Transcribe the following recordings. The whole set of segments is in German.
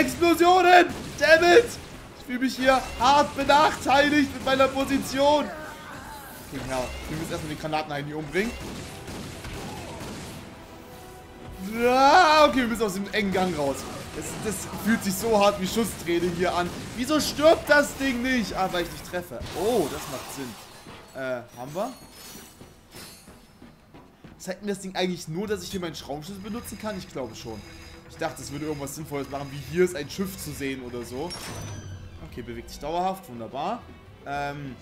Explosionen! Dammit! Ich fühle mich hier hart benachteiligt mit meiner Position. Okay, ja, wir müssen erstmal die Granaten eigentlich umbringen. Ja, okay, wir müssen aus dem engen Gang raus. Das, das, fühlt sich so hart wie Schusstraining hier an. Wieso stirbt das Ding nicht? Ah, weil ich nicht treffe. Oh, das macht Sinn. Äh, haben wir? Zeigt mir das Ding eigentlich nur, dass ich hier meinen Schraubenschlüssel benutzen kann? Ich glaube schon. Ich dachte, es würde irgendwas Sinnvolles machen, wie hier ist ein Schiff zu sehen oder so. Okay, bewegt sich dauerhaft. Wunderbar. Ähm,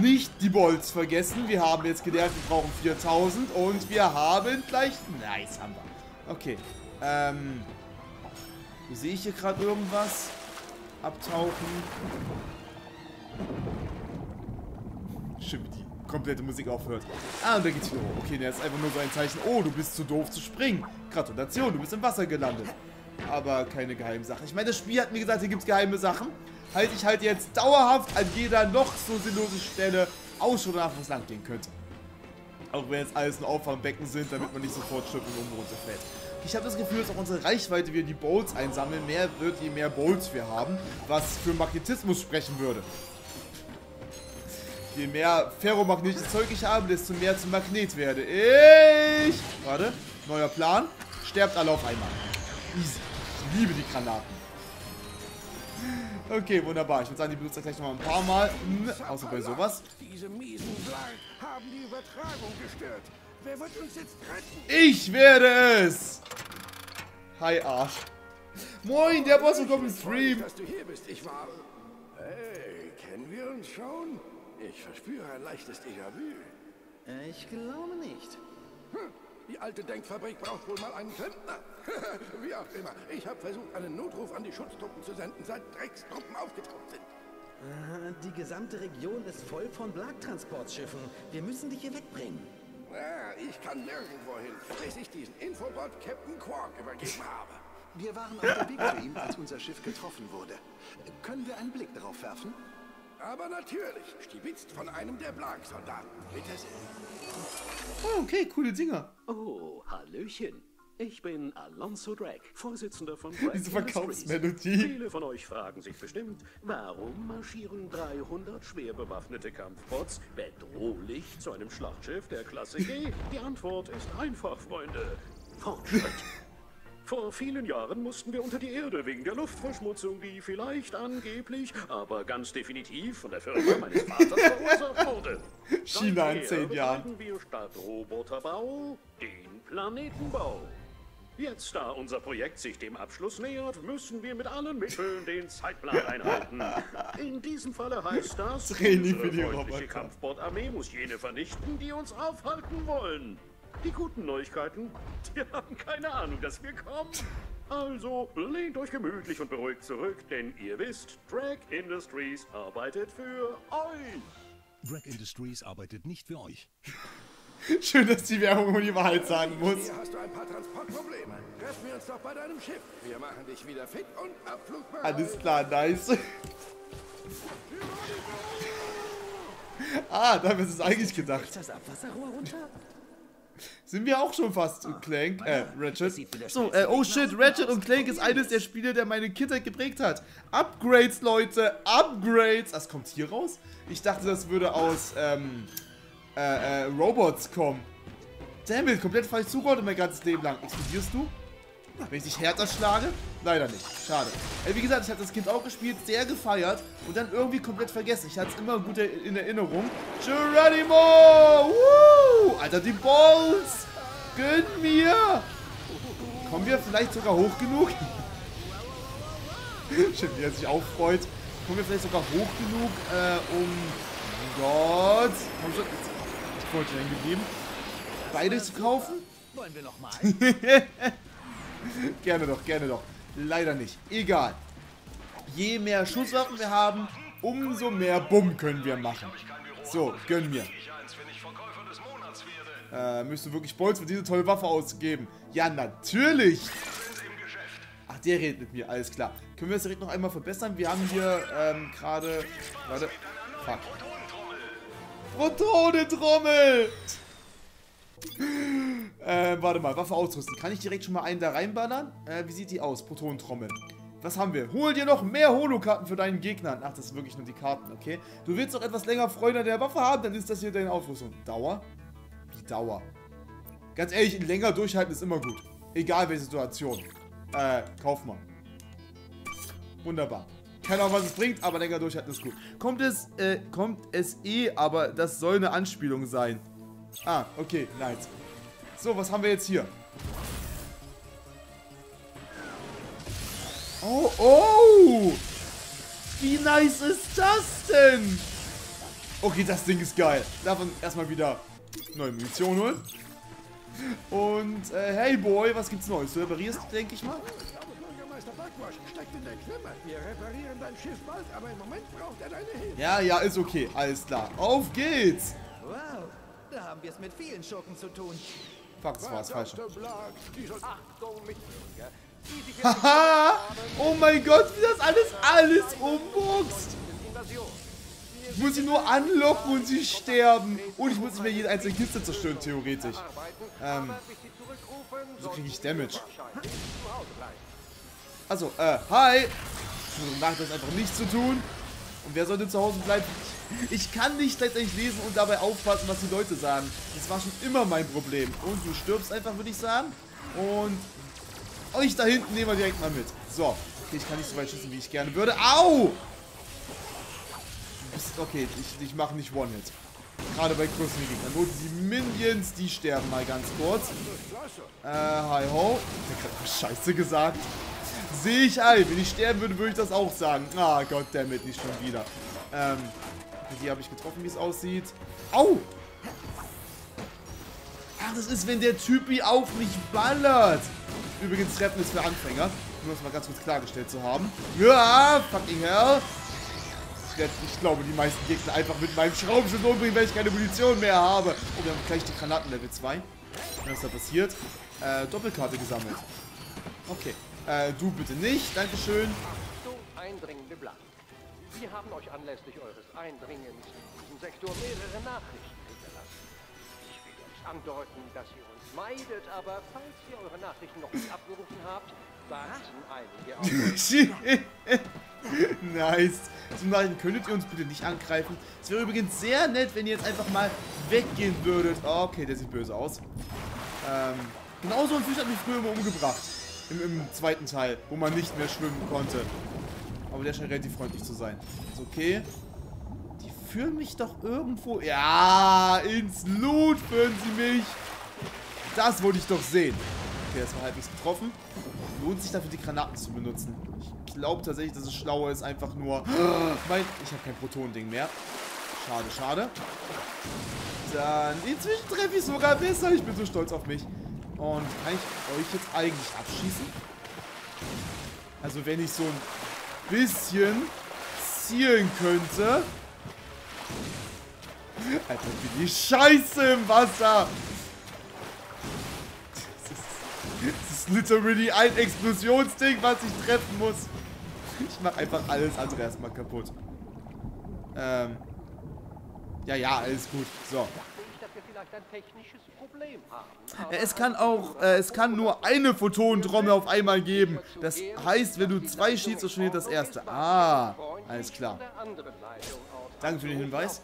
nicht die Bolts vergessen. Wir haben jetzt gelernt, wir brauchen 4000 und wir haben gleich... Nice, haben wir. Okay. Ähm... Sehe ich hier gerade irgendwas? Abtauchen. Die komplette Musik aufhört. Ah, und da geht's wieder hoch. Okay, der ist einfach nur so ein Zeichen. Oh, du bist zu doof zu springen. Gratulation, du bist im Wasser gelandet. Aber keine geheimen Sachen. Ich meine, das Spiel hat mir gesagt, hier gibt's geheime Sachen. Halte ich halt jetzt dauerhaft an jeder noch so sinnlosen Stelle Ausschau danach, wo es lang gehen könnte. Auch wenn jetzt alles nur Auffangbecken sind, damit man nicht sofort stirbt und oben runterfällt. Ich habe das Gefühl, dass auch unsere Reichweite, wir die Bolts einsammeln, mehr wird, je mehr Bolts wir haben, was für Magnetismus sprechen würde. Je mehr ferromagnetisches Zeug ich habe, desto mehr zum Magnet werde ich. Warte, neuer Plan. Sterbt alle auf einmal. Easy. Ich liebe die Granaten. Okay, wunderbar. Ich würde sagen, die benutzt er gleich nochmal ein paar Mal. Hm, außer bei sowas. Ich werde es! Hi, Arsch. Moin, der Boss kommt im Stream. Dass du hier bist, ich war... Hey, kennen wir uns schon? Ich verspüre ein leichtes Déjà-vu. Ich glaube nicht. Hm, die alte Denkfabrik braucht wohl mal einen Klempner. Wie auch immer. Ich habe versucht, einen Notruf an die Schutztruppen zu senden, seit Dreckstruppen aufgetaucht sind. Äh, Die gesamte Region ist voll von Blattransportschiffen. Wir müssen dich hier wegbringen. Ah, ich kann nirgendwo hin, bis ich diesen Infobot Captain Quark übergeben habe. Wir waren auf dem Weg zu ihm, als unser Schiff getroffen wurde. Können wir einen Blick darauf werfen? Aber natürlich, stibitzt von einem der Blank-Soldaten. Bitte sehr. Oh, okay, coole Dinger. Oh, Hallöchen. Ich bin Alonso Drake, Vorsitzender von Drake Diese. Verkaufsmelodie. Viele von euch fragen sich bestimmt, warum marschieren 300 schwer bewaffnete Kampfbots bedrohlich zu einem Schlachtschiff der Klasse G? Die Antwort ist einfach, Freunde. Fortschritt. Vor vielen Jahren mussten wir unter die Erde wegen der Luftverschmutzung, die vielleicht angeblich, aber ganz definitiv von der Firma meines Vaters verursacht wurde. China in 10 Jahren. wir statt Roboterbau den Planetenbau. Jetzt, da unser Projekt sich dem Abschluss nähert, müssen wir mit allen Mitteln den Zeitplan einhalten. In diesem Falle heißt das, unsere freundliche. Kampfbordarmee muss jene vernichten, die uns aufhalten wollen. Die guten Neuigkeiten, die haben keine Ahnung, dass wir kommen. Also lehnt euch gemütlich und beruhigt zurück, denn ihr wisst, Drag Industries arbeitet für euch. Drag Industries arbeitet nicht für euch. Schön, dass die Werbung immer die Wahrheit sagen muss. Hier hast du ein paar Transportprobleme. Treffen wir uns doch bei deinem Schiff. Wir machen dich wieder fit und abflugbereit. Alles klar, nice. Ah, damit ist es eigentlich gedacht. Ist das Abwasserrohr runter? Sind wir auch schon fast zu Clank, äh, Ratchet. So, äh, oh shit, Ratchet und Clank ist eines der Spiele, der meine Kindheit geprägt hat. Upgrades, Leute, Upgrades. Das kommt hier raus? Ich dachte, das würde aus, ähm, äh, äh, Robots kommen. Dammit, komplett falsch zugeordnet mein ganzes Leben lang. Explodierst du? Wenn ich dich härter schlage? Leider nicht. Schade. Äh, wie gesagt, ich habe das Kind auch gespielt, sehr gefeiert und dann irgendwie komplett vergessen. Ich hatte es immer gut in Erinnerung. Geronimo! Woo! Alter, die Balls! Gönn mir! Kommen wir vielleicht sogar hoch genug? Schön, wie er sich auffreut. Kommen wir vielleicht sogar hoch genug, äh, um... Gott! Komm schon. Ich wollte hängen geblieben. Beide zu kaufen? Wollen wir noch mal? Gerne doch, gerne doch. Leider nicht. Egal. Je mehr Schusswaffen wir haben, umso mehr Bumm können wir machen. So, gönn mir. Äh, müsst du wirklich Bolz für diese tolle Waffe ausgeben? Ja, natürlich. Ach, der redet mit mir, alles klar. Können wir das direkt noch einmal verbessern? Wir haben hier ähm, gerade... Warte. Fuck. Protonentrommel! Äh, warte mal, Waffe ausrüsten. Kann ich direkt schon mal einen da reinballern? Äh, wie sieht die aus? Protonentrommel. Was haben wir? Hol dir noch mehr Holokarten für deinen Gegner. Ach, das sind wirklich nur die Karten, okay? Du willst noch etwas länger Freude an der Waffe haben, dann ist das hier deine Aufrüstung. Dauer? Wie Dauer? Ganz ehrlich, länger durchhalten ist immer gut. Egal welche Situation. Äh, kauf mal. Wunderbar. Keine Ahnung, was es bringt, aber länger durchhalten ist gut. Kommt es, äh, kommt es eh, aber das soll eine Anspielung sein. Ah, okay, nice. So, was haben wir jetzt hier? Oh, oh! Wie nice ist das denn? Okay, das Ding ist geil. Davon erstmal wieder neue Munition holen. Und, äh, hey Boy, was gibt's Neues? Du reparierst, denke ich mal? Ich glaube, Bürgermeister Backwash steckt in der Klemme. Wir reparieren dein Schiff bald, aber im Moment braucht er deine Hilfe. Ja, ja, ist okay. Alles klar. Auf geht's! Haben wir es mit vielen Schurken zu tun. Fuck, das war das Falsche. Haha! Oh mein Gott, wie das alles, alles! Invasion. Ich muss sie nur anlocken und sie sterben. Und ich muss nicht mehr jede einzelne Kiste zerstören, theoretisch. Ähm, so kriege ich Damage. Also, äh, hi! Ich mache das einfach nicht zu tun. Und wer sollte zu Hause bleiben? Ich kann nicht letztendlich lesen und dabei aufpassen, was die Leute sagen. Das war schon immer mein Problem. Und du stirbst einfach, würde ich sagen. Und euch da hinten nehmen wir direkt mal mit. So. Okay, ich kann nicht so weit schießen, wie ich gerne würde. Au! Okay, ich, ich mache nicht One-Hit. Gerade bei größeren Gegnern. Nur die Minions, die sterben mal ganz kurz. Äh, hi ho. Ich hab grad was Scheiße gesagt. Sehe ich ein. Wenn ich sterben würde, würde ich das auch sagen. Ah, goddammit, nicht schon wieder. Ähm, die habe ich getroffen, wie es aussieht. Au! Ach, das ist, wenn der Typi auf mich ballert. Übrigens, Treffen ist für Anfänger. Nur das mal ganz kurz klargestellt zu haben. Ja, fucking hell. Ich glaube, die meisten Gegner einfach mit meinem Schraubenschild umbringen, weil ich keine Munition mehr habe. Oh, wir haben gleich die Granaten Level 2. Was ist da passiert? Äh, Doppelkarte gesammelt. Okay. Äh, du bitte nicht. Dankeschön. Achtung, eindringende Blatt. Wir haben euch anlässlich eures Eindringens in diesen Sektor mehrere Nachrichten hinterlassen. Ich will nicht andeuten, dass ihr uns meidet, aber falls ihr eure Nachrichten noch nicht abgerufen habt, warten einige auf euch. nice. Zum Nachhinein könntet ihr uns bitte nicht angreifen. Es wäre übrigens sehr nett, wenn ihr jetzt einfach mal weggehen würdet. Oh, okay, der sieht böse aus. Ähm, genauso ein Fisch hat mich früher immer umgebracht. Im, Im zweiten Teil, wo man nicht mehr schwimmen konnte. Aber der scheint relativ freundlich zu sein. Ist okay. Die führen mich doch irgendwo... Ja, ins Loot führen sie mich. Das wollte ich doch sehen. Okay, das war halbwegs getroffen. Lohnt sich dafür, die Granaten zu benutzen. Ich glaube tatsächlich, dass es schlauer ist, einfach nur... Mein, ich habe kein Proton-Ding mehr. Schade, schade. Dann inzwischen treffe ich sogar besser. Ich bin so stolz auf mich. Und kann ich euch jetzt eigentlich abschießen? Also wenn ich so ein bisschen zielen könnte. Alter, wie die Scheiße im Wasser. Das ist, das ist literally ein Explosionsding, was ich treffen muss. Ich mache einfach alles andere erstmal kaputt. Ähm. Ja, ja, alles gut. So. Vielleicht ein technisches Problem haben. Es kann auch, äh, es kann nur eine Photonentrommel auf einmal geben. Das heißt, wenn du zwei schießt, so schon das erste. Ah, alles klar. Danke für den Hinweis.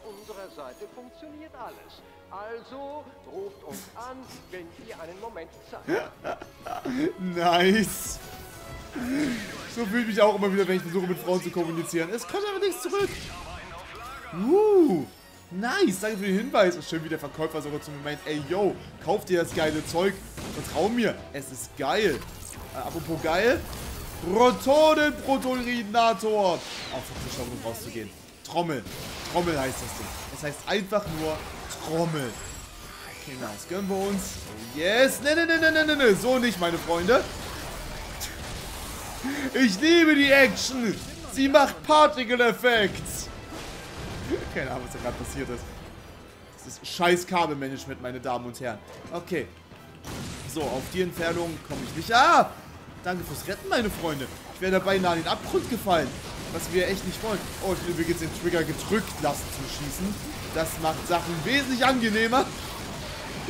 Also ruft uns an, wenn ihr einen Moment Zeit habt. Nice. So fühle ich mich auch immer wieder, wenn ich versuche, mit Frauen zu kommunizieren. Es kommt aber nichts zurück. Uh, nice. Danke für den Hinweis. Und schön, wie der Verkäufer sogar zum Moment, ey, yo, kauf dir das geile Zeug. Vertrau mir, es ist geil. Äh, apropos geil. Protonenprotoninator. Auch für Zuschauer, um rauszugehen. Trommel. Trommel heißt das Ding. Es heißt einfach nur Trommel. Okay, nice. Gönnen wir uns. Yes. Ne, ne, ne, ne, ne, ne, ne. So nicht, meine Freunde. Ich liebe die Action. Sie macht Particle Effects. Keine Ahnung, was da gerade passiert ist. Das ist scheiß Kabelmanagement, meine Damen und Herren. Okay. So, auf die Entfernung komme ich nicht. Ah! Danke fürs Retten, meine Freunde. Ich wäre dabei nah in den Abgrund gefallen. Was wir echt nicht wollen. Oh, ich will übrigens den Trigger gedrückt lassen zum Schießen. Das macht Sachen wesentlich angenehmer.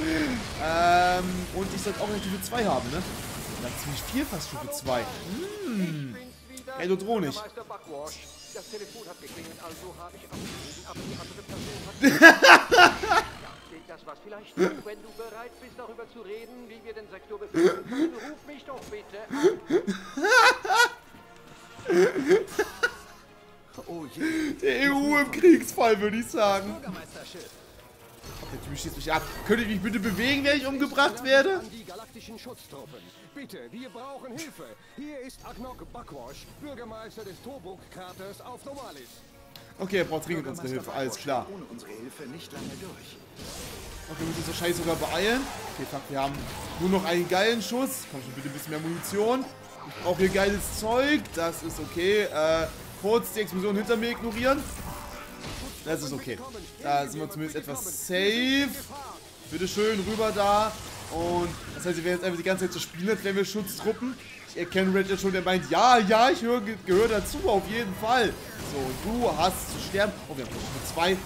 Ähm, und ich sollte auch eine Stufe 2 haben, ne? Ja, ziemlich viel fast Stufe 2. Hm. Hey, du droh nicht. Bürgermeister Buckwash. Das Telefon hat geklingelt, also habe ich angerufen, aber die andere Person hat... ja, geht das was? Vielleicht du, wenn du bereit bist, darüber zu reden, wie wir den Sektor befinden können, ruf mich doch bitte an. Oh je. Der EU im Kriegsfall, würde ich sagen. Bürgermeisterschiff. Der Typ schießt mich ab. Könnte ich mich bitte bewegen, wenn ich umgebracht werde? An die galaktischen Schutztruppen. Bitte, wir brauchen Hilfe. Hier ist Agnok Buckwash, Bürgermeister des Tobruk-Kraters auf Nomalis. Okay, er braucht dringend unsere Hilfe, alles klar. Ohne unsere Hilfe nicht lange durch. Okay, wir müssen uns wahrscheinlich sogar beeilen. Okay, fuck, wir haben nur noch einen geilen Schuss. Komm schon, bitte ein bisschen mehr Munition. Ich brauche hier geiles Zeug. Das ist okay. Äh, kurz die Explosion hinter mir ignorieren. Das ist okay. Da sind wir zumindest etwas safe. Bitte schön, rüber da. Und das heißt, wir werden jetzt einfach die ganze Zeit so spielen, als wären wir Schutztruppen. Ich erkenne Red jetzt schon, der meint, ja, ja, ich gehöre gehör dazu, auf jeden Fall. So, du hast zu sterben. Oh, wir haben schon zwei.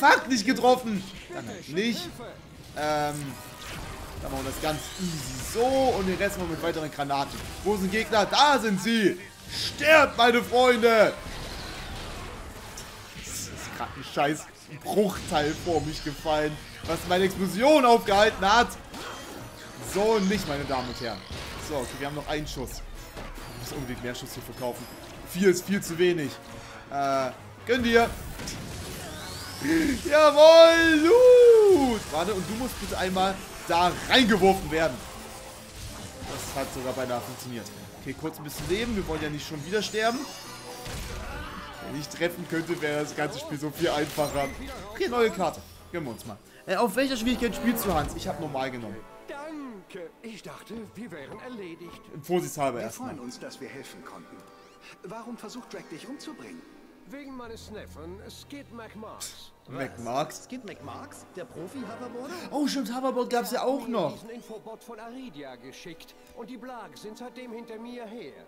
Fuck, nicht getroffen. Dann halt nicht. Ähm, dann machen wir das ganz easy so und den Rest machen wir mit weiteren Granaten. Wo sind Gegner? Da sind sie. Sterbt, meine Freunde. Gerade ein scheiß Bruchteil vor mich gefallen, was meine Explosion aufgehalten hat. So nicht, meine Damen und Herren. So, okay, wir haben noch einen Schuss. Ich muss unbedingt mehr Schuss hier verkaufen. Vier ist viel zu wenig. Äh, gönn dir. Jawohl, Loot. Warte, und du musst bitte einmal da reingeworfen werden. Das hat sogar beinahe funktioniert. Okay, kurz ein bisschen leben. Wir wollen ja nicht schon wieder sterben. Wenn ich treffen könnte, wäre das ganze Spiel so viel einfacher. Okay, neue Karte. Gönnen wir uns mal. Äh, auf welcher Schwierigkeit spielst du, Hans? Ich habe normal genommen. Danke. Ich dachte, wir wären erledigt. Vorsichtshalber Wir erstmal. freuen uns, dass wir helfen konnten. Warum versucht Drake dich umzubringen? Wegen meines Neffen, Skid McMarks. McMarks. Skid McMarks, der Profi-Hoverboarder? Oh, stimmt, Hoverboard gab es ja auch noch. diesen Infobot von Aridia geschickt und die Blagen sind seitdem hinter mir her.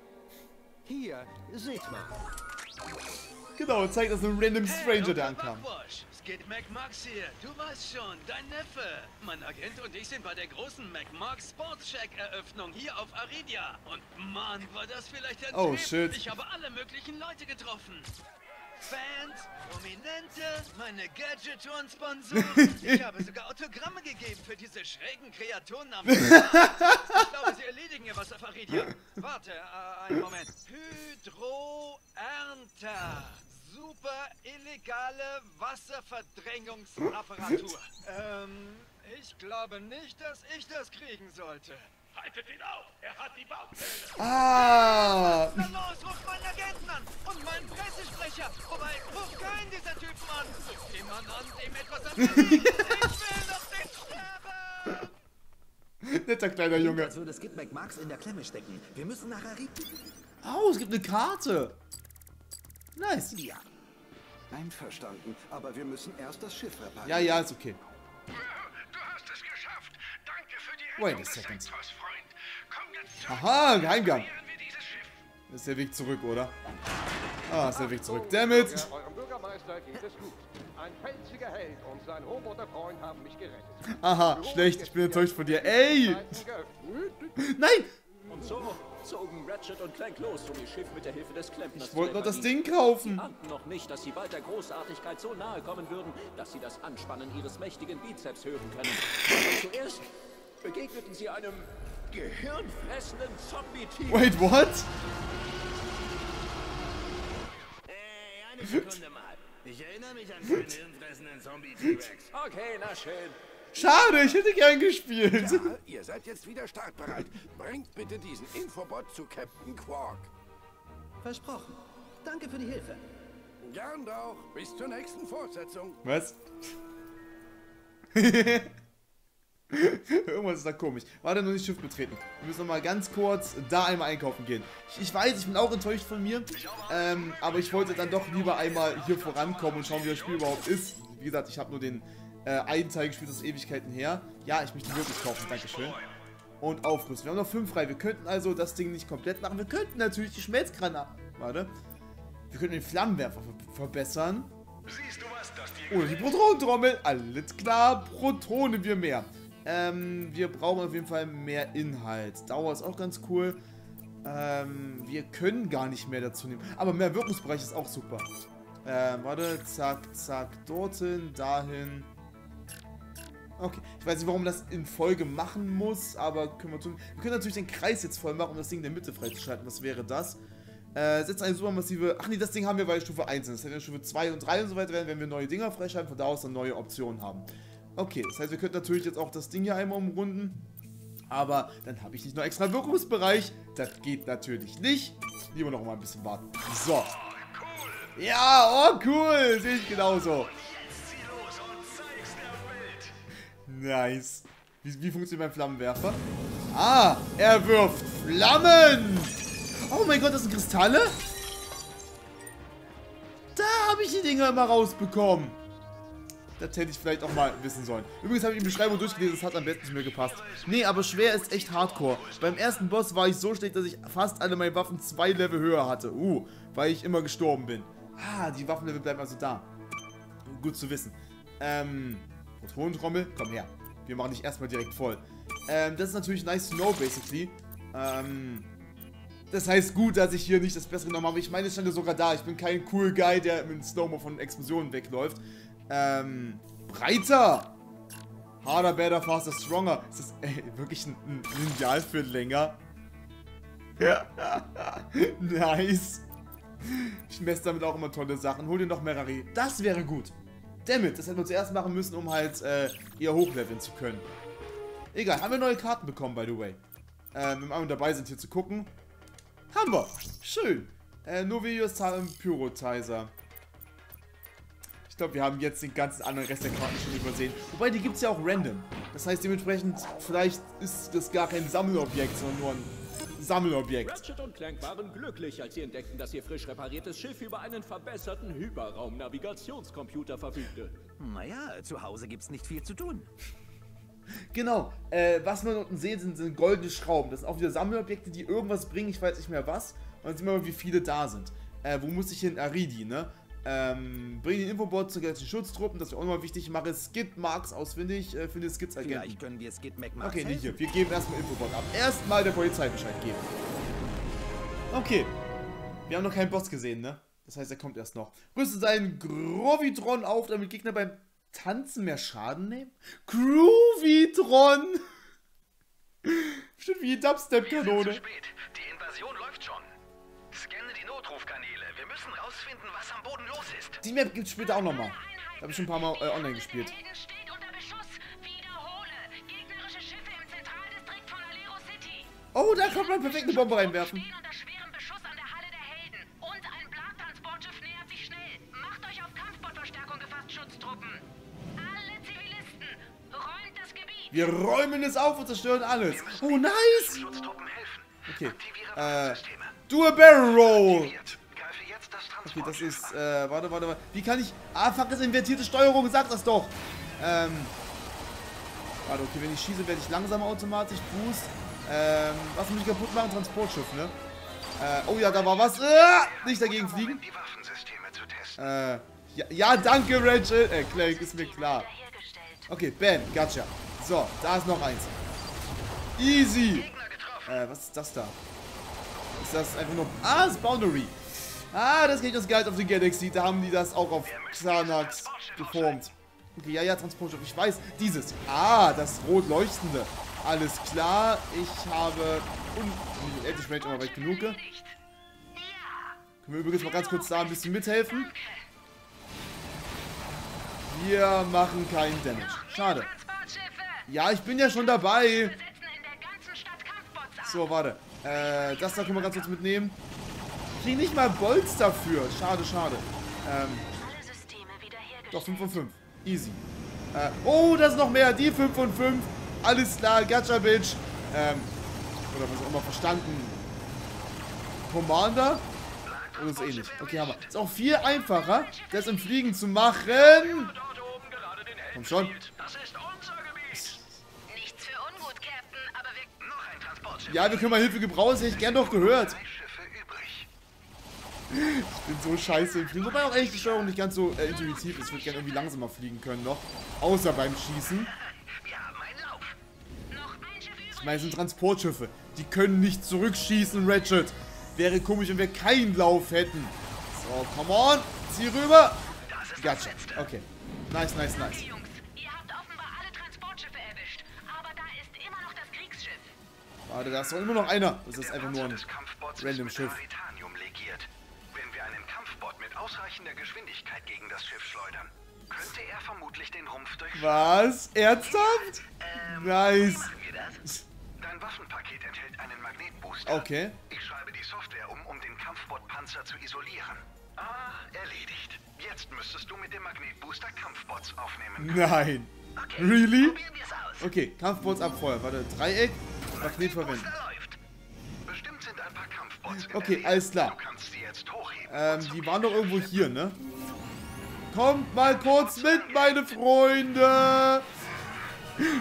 Hier, seht mal. Genau, zeigt das ein random Stranger, der ankam. Skid McMarks hier. Du weißt schon, dein Neffe. Mein Agent und ich sind bei der großen McMarks Sportscheck Eröffnung hier auf Aridia. Und Mann, war das vielleicht ein Oh, shit. Ich habe alle möglichen Leute getroffen. Fans, Prominente, meine Gadget-Sponsoren. Ich habe sogar Autogramme gegeben für diese schrägen Kreaturen namens Ich glaube, sie erledigen ihr was auf Aridia. Warte, äh, einen Moment. Hydro-Ernter. Super illegale Wasserverdrängungsapparatur. ähm, ich glaube nicht, dass ich das kriegen sollte. Haltet ihn auf! Er hat die Baupläne! Ah! Na los, ruf meinen Agenten an! Und meinen Pressesprecher! Wobei, ruf keinen dieser Typen an! Ruf an, dem etwas an mir liegt! Ich will doch nicht sterben! Netter kleiner Junge. Als würde Skid McMarks in der Klemme stecken. Wir müssen nach Arid. Oh, es gibt eine Karte. Nice. Ja. Einverstanden, aber wir müssen erst das Schiff reparieren. Ja, ja, ist okay. Du hast es geschafft. Danke für die Wait a second. Aha, Geheimgang. Das ist der Weg zurück, oder? Ah, ist der Weg zurück. Dammit. Ja, eurem Bürgermeister geht es gut. Ein pelziger Held und sein Roboterfreund haben mich gerettet. Aha, schlecht. Ich bin enttäuscht von dir. Ey! Nein! Und so zogen Ratchet und Clank los, um ihr Schiff mit der Hilfe des Klempners Ich wollte noch das. Ding kaufen. Sie ahnten noch nicht, dass sie bald der Großartigkeit so nahe kommen würden, dass sie das Anspannen ihres mächtigen Bizeps hören können. Aber zuerst begegneten sie einem gehirnfressenden Zombie-Team. Wait, what? Hey, eine Sekunde mal. Ich erinnere mich an den hirnfressenden Zombie-T-Rex. Okay, na schön. Schade, ich hätte gern gespielt. Ja, ihr seid jetzt wieder startbereit. Bringt bitte diesen Infobot zu Captain Quark. Versprochen. Danke für die Hilfe. Gern doch. Bis zur nächsten Fortsetzung. Was? Irgendwas ist da komisch. Warte, nur nicht Schiff betreten. Wir müssen noch mal ganz kurz da einmal einkaufen gehen. Ich, ich weiß, ich bin auch enttäuscht von mir. Ähm, aber ich wollte dann doch lieber einmal hier vorankommen und schauen, wie das Spiel überhaupt ist. Wie gesagt, ich habe nur den äh, einen Teil gespielt, das ist Ewigkeiten her. Ja, ich möchte wirklich kaufen. Dankeschön. Und aufrüsten. Wir haben noch fünf frei. Wir könnten also das Ding nicht komplett machen. Wir könnten natürlich die Schmelzgranate. Warte. Wir könnten den Flammenwerfer ver verbessern. Siehst du was, das Oder die Protonentrommel. Alles klar, Protonen wir mehr. Ähm, wir brauchen auf jeden Fall mehr Inhalt. Dauer ist auch ganz cool. Ähm, wir können gar nicht mehr dazu nehmen. Aber mehr Wirkungsbereich ist auch super. Ähm, warte, zack, zack, dorthin, dahin. Okay, ich weiß nicht, warum das in Folge machen muss, aber können wir tun. Wir können natürlich den Kreis jetzt voll machen, um das Ding in der Mitte freizuschalten. Was wäre das? Äh, setzt eine supermassive... Ach nee, das Ding haben wir bei Stufe 1. Das heißt, wenn Stufe 2 und 3 und so weiter werden, wenn wir neue Dinger freischalten, von da aus dann neue Optionen haben. Okay, das heißt, wir könnten natürlich jetzt auch das Ding hier einmal umrunden. Aber dann habe ich nicht nur extra Wirkungsbereich. Das geht natürlich nicht. Lieber noch mal ein bisschen warten. So. Ja, oh cool. Sehe ich genauso. Nice. Wie, wie funktioniert mein Flammenwerfer? Ah, er wirft Flammen. Oh mein Gott, das sind Kristalle? Da habe ich die Dinger immer rausbekommen. Das hätte ich vielleicht auch mal wissen sollen. Übrigens habe ich die Beschreibung durchgelesen, es hat am besten zu mir gepasst. Nee, aber schwer ist echt hardcore. Beim ersten Boss war ich so schlecht, dass ich fast alle meine Waffen zwei Level höher hatte. Uh, weil ich immer gestorben bin. Ah, die Waffenlevel bleiben also da. Gut zu wissen. Ähm, Protonentrommel, komm her. Wir machen dich erstmal direkt voll. Ähm, das ist natürlich nice to know, basically. Ähm, das heißt gut, dass ich hier nicht das Bessere genommen habe. Ich meine, es stand ja sogar da. Ich bin kein cool Guy, der mit dem Snowmo von Explosionen wegläuft. Ähm, breiter. Harder, better, faster, stronger. Ist das ey, wirklich ein, ein Lineal für länger? Ja. nice. Ich messe damit auch immer tolle Sachen. Hol dir noch mehr Rari. Das wäre gut. Damit, das hätten wir zuerst machen müssen, um halt äh, eher hochleveln zu können. Egal, haben wir neue Karten bekommen, by the way. Äh, wenn wir dabei sind, hier zu gucken. Haben wir. Schön. Äh, Novius Pyrotizer. Ich glaube, wir haben jetzt den ganzen anderen Rest der Karten schon übersehen. Wobei, die gibt es ja auch random. Das heißt dementsprechend, vielleicht ist das gar kein Sammelobjekt, sondern nur ein Sammelobjekt. Ratchet und Clank waren glücklich, als sie entdeckten, dass ihr frisch repariertes Schiff über einen verbesserten Hyperraum-Navigationscomputer verfügte. Naja, zu Hause gibt's nicht viel zu tun. Genau, äh, was wir unten sehen, sind, sind goldene Schrauben. Das sind auch wieder Sammelobjekte, die irgendwas bringen, ich weiß nicht mehr was. Und dann sehen wir mal, wie viele da sind. Äh, wo muss ich hin? Aridi, ne? Ähm, bring den Infoboard zu gleichen Schutztruppen, das ist auch nochmal wichtig. Ich mache Skid Marks ausfindig äh, für den Skits Agenten. Vielleicht können wir Skid Mac Okay, nicht hier. Wir geben erstmal Infoboard ab. Erstmal der Polizei Bescheid geben. Okay. Wir haben noch keinen Boss gesehen, ne? Das heißt, er kommt erst noch. Rüste seinen Grovitron auf, damit Gegner beim Tanzen mehr Schaden nehmen? Groovitron! Bestimmt wie die Dubstep-Kanone. Die Invasion läuft schon. Scanne die Notrufkanäle. Wir müssen rausfinden, was am Boden los ist. Die Map gibt's später auch nochmal. Habe ich schon ein paar Mal äh, online gespielt. Oh, da kann man perfekt eine Bombe reinwerfen. Wir räumen es auf und zerstören alles. Oh, nice. Okay. Äh, do a barrel roll. Okay, das ist, äh, warte, warte, warte. Wie kann ich... Ah, fuck, das ist invertierte Steuerung, sag das doch. Ähm, warte, okay, wenn ich schieße, werde ich langsamer automatisch. Boost. Ähm, was muss ich kaputt machen? Transportschiff, ne? Äh, oh ja, da war was. Äh, nicht dagegen fliegen. Äh, ja, ja danke, Rachel. Äh, Clank, ist mir klar. Okay, Ben, gotcha. So, da ist noch eins. Easy. Äh, was ist das da? Ist das einfach nur... Ah, das ist Boundary. Ah, das geht das Guide of the Galaxy. Da haben die das auch auf Xanax geformt. Okay, ja, ja, Transportschiff. Ich weiß, dieses. Ah, das rot leuchtende. Alles klar. Ich habe... Und... Endlich Range aber weit genug. Können wir übrigens mal ganz kurz da ein bisschen mithelfen? Wir machen keinen Damage. Schade. Ja, ich bin ja schon dabei. So, warte. Äh, das da können wir ganz kurz mitnehmen. Ich kriege nicht mal Bolz dafür. Schade, schade. Ähm, doch, 5 von 5. Easy. Äh, oh, das ist noch mehr. Die 5 von 5. Alles klar, Gacha Bitch. Ähm, oder was auch immer verstanden. Commander? Oder ist ähnlich. Okay, haben wir. Ist auch viel einfacher, das im Fliegen zu machen. Komm schon. Ja, wir können mal Hilfe gebrauchen, das hätte ich gern doch gehört. Ich bin so scheiße im Fliegen. Wobei auch echt die Steuerung nicht ganz so äh, intuitiv ist. Ich würde gerne irgendwie langsamer fliegen können noch. Außer beim Schießen. Ich meine, es sind Transportschiffe. Die können nicht zurückschießen, Ratchet. Wäre komisch, wenn wir keinen Lauf hätten. So, come on. Zieh rüber. Gotcha. Okay. Nice, nice, nice. Warte, da ist doch immer noch einer. Das ist einfach nur ein random Schiff. Mit ausreichender Geschwindigkeit gegen das Schiff schleudern, könnte er vermutlich den Rumpf durch. Was? Ernsthaft? Nice. Dein Waffenpaket enthält einen Magnetbooster. Okay. Ich schreibe die Software um, um den Kampfbot-Panzer zu isolieren. Ah, erledigt. Jetzt müsstest du mit dem Magnetbooster Kampfbots aufnehmen. Nein. Really? Okay, Kampfbots abfeuern. Warte, Dreieck, Magnet verwenden. Bestimmt Okay, alles klar. Ähm, die waren doch irgendwo hier, ne? Kommt mal kurz mit, meine Freunde!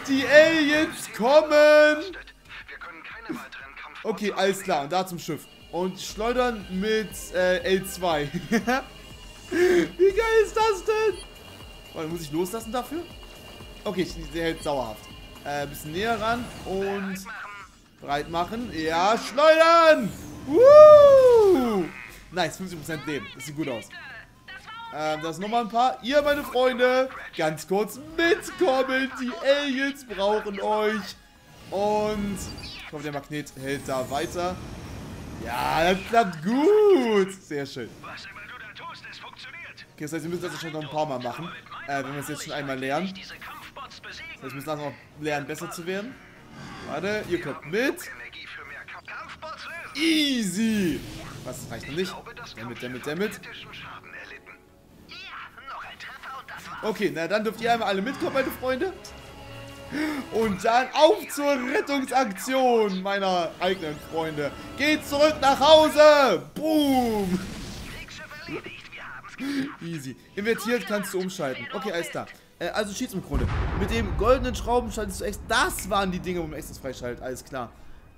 Die Aliens kommen! Okay, alles klar. Und da zum Schiff. Und schleudern mit äh, L2. Wie geil ist das denn? Warte, muss ich loslassen dafür? Okay, ich- der hält sauerhaft. Äh, bisschen näher ran und breit machen. Ja, schleudern! Woo! Nice, 50% Leben. Das sieht gut aus. Ähm, da sind nochmal ein paar. Ihr, meine Freunde, ganz kurz mitkommen. Die Aliens brauchen euch. Und ich hoffe, der Magnet hält da weiter. Ja, das klappt gut. Sehr schön. Okay, das heißt, wir müssen das jetzt schon noch ein paar Mal machen. Äh, wenn wir es jetzt schon einmal lernen. Das heißt, wir müssen das noch lernen, besser zu werden. Warte, ihr kommt mit. Easy. Was reicht noch nicht? Damit, damit, damit. Okay, na dann dürft ihr einmal alle mitkommen, meine Freunde. Und dann auf zur Rettungsaktion meiner eigenen Freunde. Geht zurück nach Hause. Boom. Easy. Invertiert kannst du umschalten. Okay, alles klar. Äh, also Schiedsumkrone. Mit dem goldenen Schrauben schaltest du extra. Das waren die Dinge, wo man extras freischaltet. Alles klar.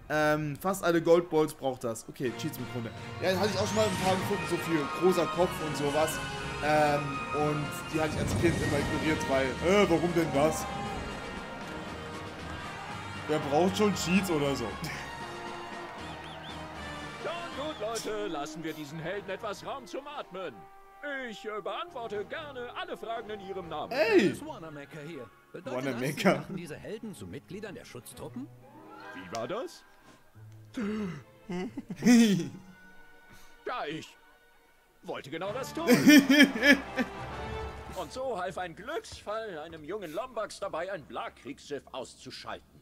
Ähm, fast alle Goldballs braucht das. Okay, Cheats-Grunde. Ja, da hatte ich auch schon mal ein paar gefunden, so viel großer Kopf und sowas. Ähm, und die hatte ich als Kind immer ignoriert, weil, äh, warum denn das? Wer braucht schon Cheats oder so? Schon gut, Leute, lassen wir diesen Helden etwas Raum zum Atmen. Ich äh, beantworte gerne alle Fragen in Ihrem Namen. Ey! Wanamaker hier. Bedeutet Wanamaker. das, diese Helden zu Mitgliedern der Schutztruppen? Wie war das? ja, ich wollte genau das tun. Und so half ein Glücksfall einem jungen Lombax dabei, ein Blag-Kriegsschiff auszuschalten.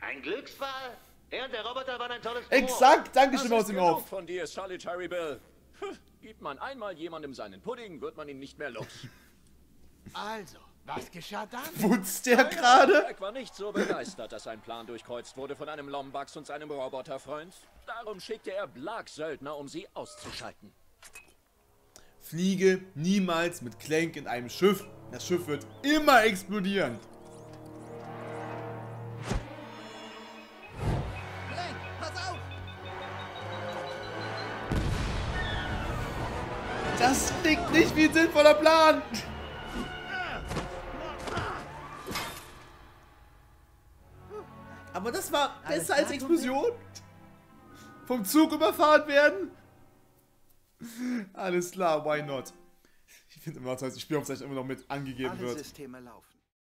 Ein Glücksfall? Er und der Roboter waren ein tolles Duo. Exakt, danke schön aus genug auf. von dir, Solitary Bill. Gibt man einmal jemandem seinen Pudding, wird man ihn nicht mehr los. Also, was geschah dann? Wutzt der gerade? Jack war nicht so begeistert, dass sein Plan durchkreuzt wurde von einem Lombax und seinem Roboterfreund. Darum schickte er Blag-Söldner, um sie auszuschalten. Fliege niemals mit Clank in einem Schiff. Das Schiff wird immer explodieren. Das klingt nicht wie ein sinnvoller Plan. Aber das war besser als Explosion. Vom Zug überfahren werden. Alles klar, why not? Ich finde immer noch, dass das Spielaufzeichnung immer noch mit angegeben Alle wird. Systeme laufen.